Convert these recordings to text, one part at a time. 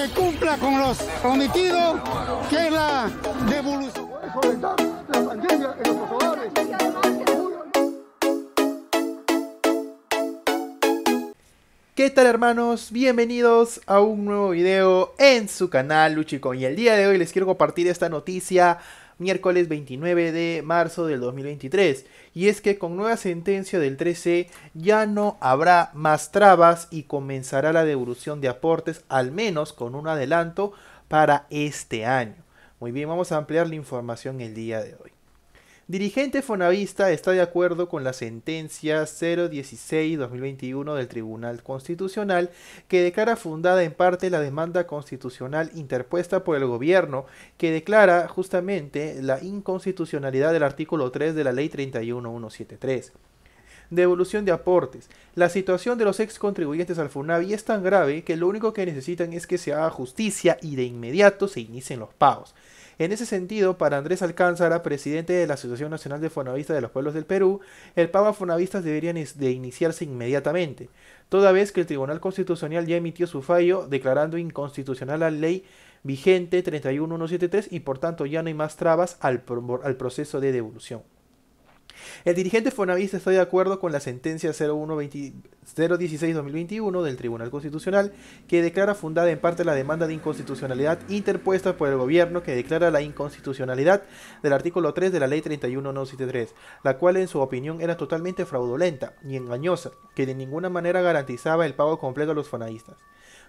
que cumpla con los prometidos, que es la devolución. ¿Qué tal hermanos? Bienvenidos a un nuevo video en su canal Luchicon y el día de hoy les quiero compartir esta noticia miércoles 29 de marzo del 2023 y es que con nueva sentencia del 13 ya no habrá más trabas y comenzará la devolución de aportes al menos con un adelanto para este año. Muy bien, vamos a ampliar la información el día de hoy. Dirigente Fonavista está de acuerdo con la sentencia 016-2021 del Tribunal Constitucional que declara fundada en parte la demanda constitucional interpuesta por el gobierno que declara justamente la inconstitucionalidad del artículo 3 de la Ley 31173 devolución de aportes. La situación de los ex contribuyentes al FUNAVI es tan grave que lo único que necesitan es que se haga justicia y de inmediato se inicien los pagos. En ese sentido, para Andrés Alcázara, presidente de la Asociación Nacional de Fonavistas de los Pueblos del Perú, el pago a fonavistas debería de iniciarse inmediatamente, toda vez que el Tribunal Constitucional ya emitió su fallo declarando inconstitucional la ley vigente 31173 y por tanto ya no hay más trabas al, al proceso de devolución. El dirigente Fonavista está de acuerdo con la sentencia 016-2021 del Tribunal Constitucional que declara fundada en parte la demanda de inconstitucionalidad interpuesta por el gobierno que declara la inconstitucionalidad del artículo 3 de la Ley 31973, la cual en su opinión era totalmente fraudulenta y engañosa, que de ninguna manera garantizaba el pago completo a los fonavistas.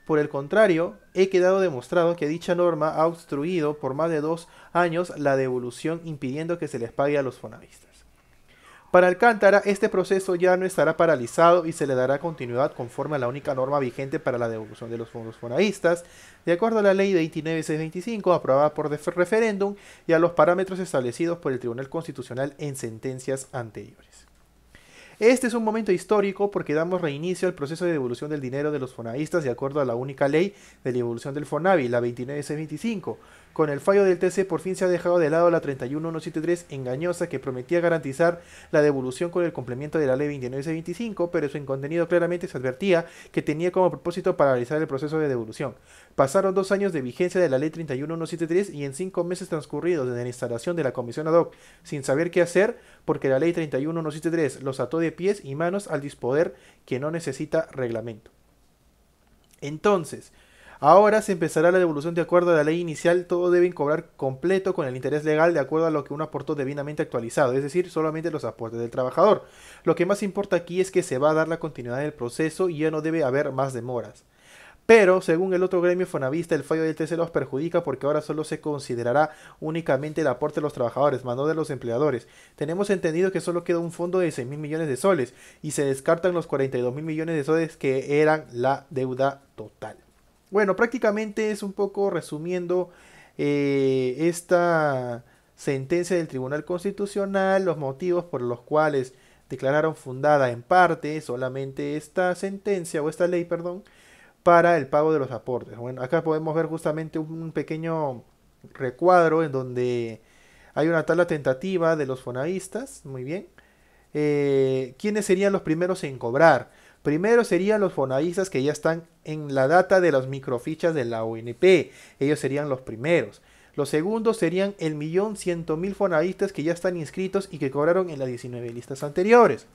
Por el contrario, he quedado demostrado que dicha norma ha obstruido por más de dos años la devolución impidiendo que se les pague a los fonavistas. Para Alcántara, este proceso ya no estará paralizado y se le dará continuidad conforme a la única norma vigente para la devolución de los fondos fonaístas, de acuerdo a la ley 29625 aprobada por referéndum y a los parámetros establecidos por el Tribunal Constitucional en sentencias anteriores. Este es un momento histórico porque damos reinicio al proceso de devolución del dinero de los fonaístas de acuerdo a la única ley de devolución del FONAVI, la 29625. Con el fallo del TC por fin se ha dejado de lado la 31173 engañosa que prometía garantizar la devolución con el complemento de la ley 29625, pero su contenido claramente se advertía que tenía como propósito paralizar el proceso de devolución. Pasaron dos años de vigencia de la ley 31173 y en cinco meses transcurridos desde la instalación de la comisión ad hoc sin saber qué hacer porque la ley 31173 los ató de pies y manos al dispoder que no necesita reglamento. Entonces, ahora se empezará la devolución de acuerdo a la ley inicial, todo deben cobrar completo con el interés legal de acuerdo a lo que uno aportó debidamente actualizado, es decir, solamente los aportes del trabajador. Lo que más importa aquí es que se va a dar la continuidad del proceso y ya no debe haber más demoras. Pero, según el otro gremio Fonavista, el fallo del TC los perjudica porque ahora solo se considerará únicamente el aporte de los trabajadores, más no de los empleadores. Tenemos entendido que solo queda un fondo de 6 mil millones de soles y se descartan los 42 mil millones de soles que eran la deuda total. Bueno, prácticamente es un poco resumiendo eh, esta sentencia del Tribunal Constitucional, los motivos por los cuales declararon fundada en parte solamente esta sentencia o esta ley, perdón, para el pago de los aportes. Bueno, acá podemos ver justamente un pequeño recuadro en donde hay una tabla tentativa de los fonavistas, muy bien. Eh, ¿Quiénes serían los primeros en cobrar? Primero serían los fonavistas que ya están en la data de las microfichas de la ONP. Ellos serían los primeros. Los segundos serían el millón ciento mil fonavistas que ya están inscritos y que cobraron en las 19 listas anteriores.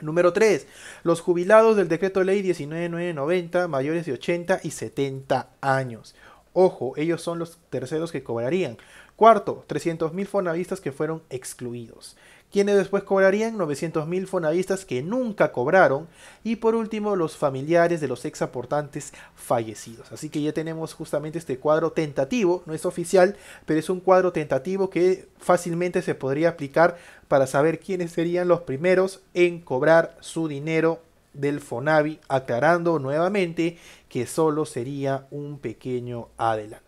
Número 3. Los jubilados del decreto ley 19990 mayores de 80 y 70 años. Ojo, ellos son los terceros que cobrarían. Cuarto, 300.000 fonavistas que fueron excluidos quienes después cobrarían 900.000 fonavistas que nunca cobraron, y por último los familiares de los ex aportantes fallecidos. Así que ya tenemos justamente este cuadro tentativo, no es oficial, pero es un cuadro tentativo que fácilmente se podría aplicar para saber quiénes serían los primeros en cobrar su dinero del Fonavi, aclarando nuevamente que solo sería un pequeño adelanto.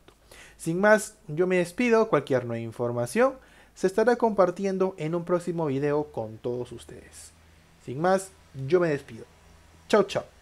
Sin más, yo me despido, cualquier nueva información se estará compartiendo en un próximo video con todos ustedes. Sin más, yo me despido. Chao, chao.